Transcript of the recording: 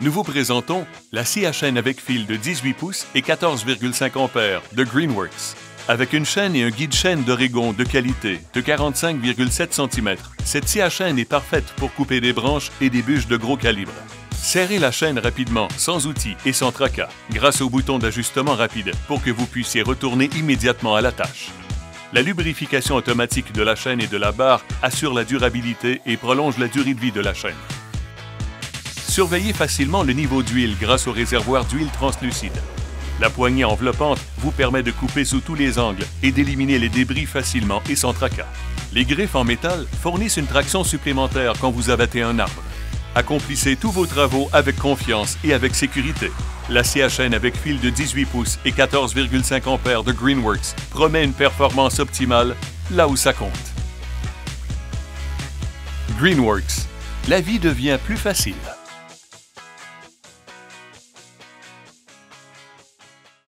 Nous vous présentons la chaîne avec fil de 18 pouces et 14,5 ampères de Greenworks. Avec une chaîne et un guide chaîne d'Oregon de qualité de 45,7 cm, cette chaîne est parfaite pour couper des branches et des bûches de gros calibre. Serrez la chaîne rapidement, sans outils et sans tracas, grâce au bouton d'ajustement rapide pour que vous puissiez retourner immédiatement à la tâche. La lubrification automatique de la chaîne et de la barre assure la durabilité et prolonge la durée de vie de la chaîne. Surveillez facilement le niveau d'huile grâce au réservoir d'huile translucide. La poignée enveloppante vous permet de couper sous tous les angles et d'éliminer les débris facilement et sans tracas. Les griffes en métal fournissent une traction supplémentaire quand vous abattez un arbre. Accomplissez tous vos travaux avec confiance et avec sécurité. La chaîne avec fil de 18 pouces et 14,5 ampères de Greenworks promet une performance optimale là où ça compte. Greenworks, la vie devient plus facile.